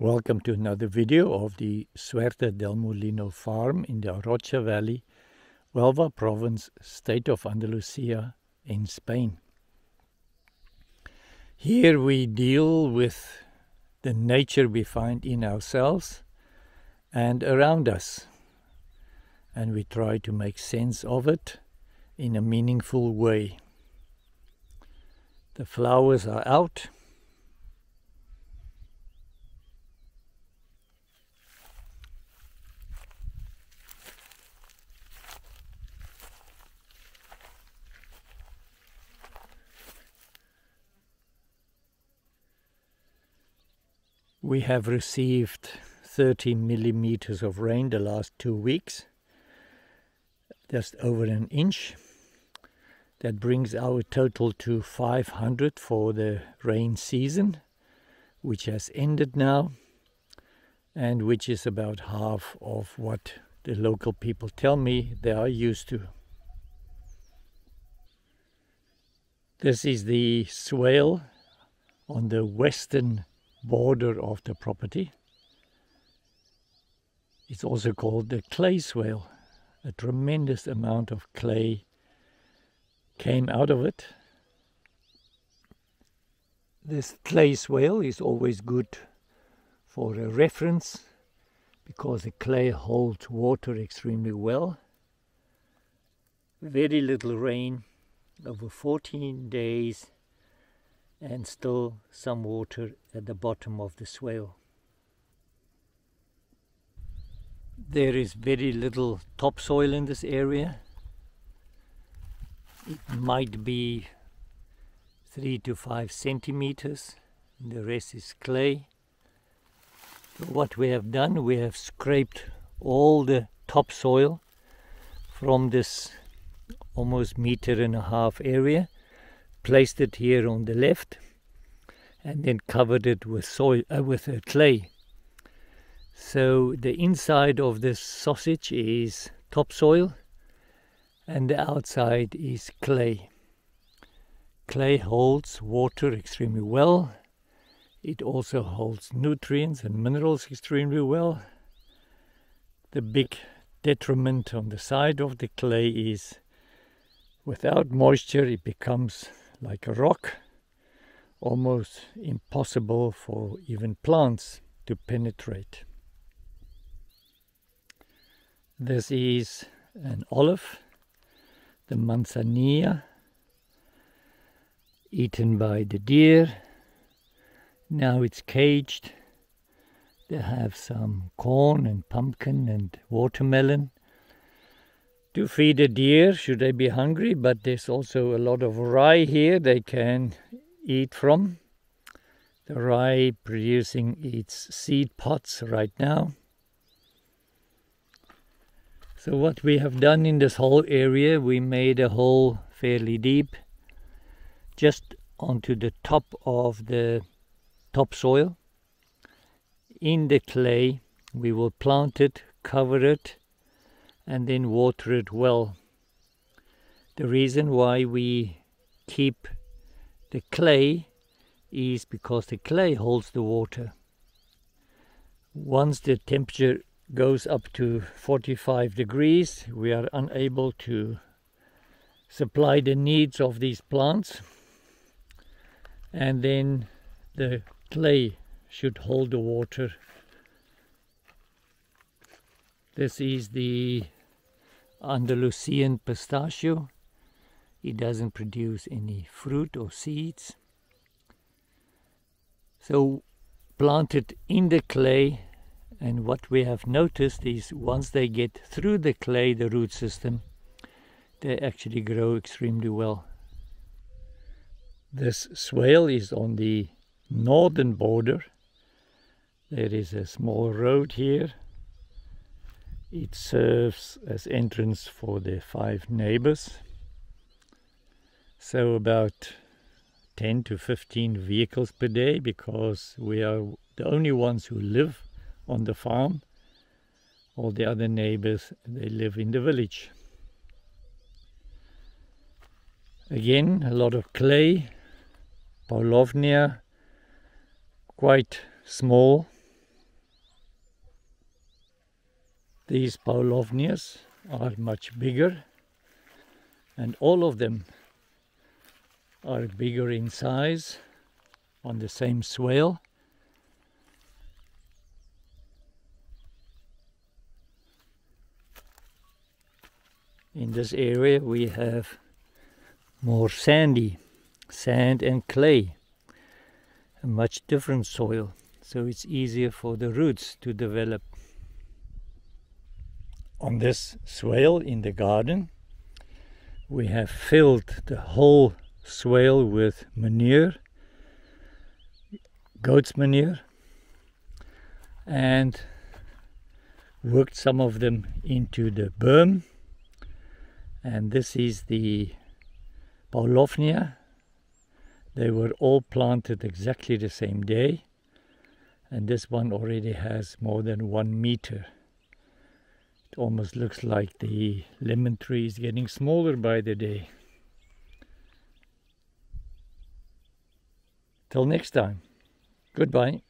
Welcome to another video of the Suerte del Molino farm in the Orocha Valley, Huelva province, state of Andalusia in Spain. Here we deal with the nature we find in ourselves and around us and we try to make sense of it in a meaningful way. The flowers are out We have received 30 millimeters of rain the last two weeks, just over an inch. That brings our total to 500 for the rain season, which has ended now, and which is about half of what the local people tell me they are used to. This is the swale on the western border of the property. It's also called the clay swale. A tremendous amount of clay came out of it. This clay swale is always good for a reference because the clay holds water extremely well. Very little rain over 14 days and still some water at the bottom of the swale. There is very little topsoil in this area. It might be three to five centimeters. The rest is clay. So what we have done, we have scraped all the topsoil from this almost meter and a half area placed it here on the left and then covered it with soil uh, with uh, clay. So the inside of this sausage is topsoil and the outside is clay. Clay holds water extremely well. It also holds nutrients and minerals extremely well. The big detriment on the side of the clay is without moisture it becomes like a rock, almost impossible for even plants to penetrate. This is an olive, the manzanilla, eaten by the deer. Now it's caged. They have some corn and pumpkin and watermelon to feed a deer should they be hungry, but there's also a lot of rye here they can eat from. The rye producing its seed pods right now. So what we have done in this whole area, we made a hole fairly deep, just onto the top of the topsoil. In the clay, we will plant it, cover it, and then water it well. The reason why we keep the clay is because the clay holds the water. Once the temperature goes up to 45 degrees, we are unable to supply the needs of these plants, and then the clay should hold the water. This is the Andalusian pistachio. It doesn't produce any fruit or seeds. So planted in the clay and what we have noticed is once they get through the clay, the root system, they actually grow extremely well. This swale is on the northern border. There is a small road here it serves as entrance for the five neighbors. So about 10 to 15 vehicles per day because we are the only ones who live on the farm. All the other neighbors, they live in the village. Again, a lot of clay, Paulownia, quite small, These Paulownias are much bigger and all of them are bigger in size on the same swale. In this area we have more sandy, sand and clay, a much different soil, so it's easier for the roots to develop. On this swale in the garden, we have filled the whole swale with manure, goat's manure, and worked some of them into the berm. And this is the Paulownia. They were all planted exactly the same day. And this one already has more than one meter. It almost looks like the lemon tree is getting smaller by the day. Till next time, goodbye.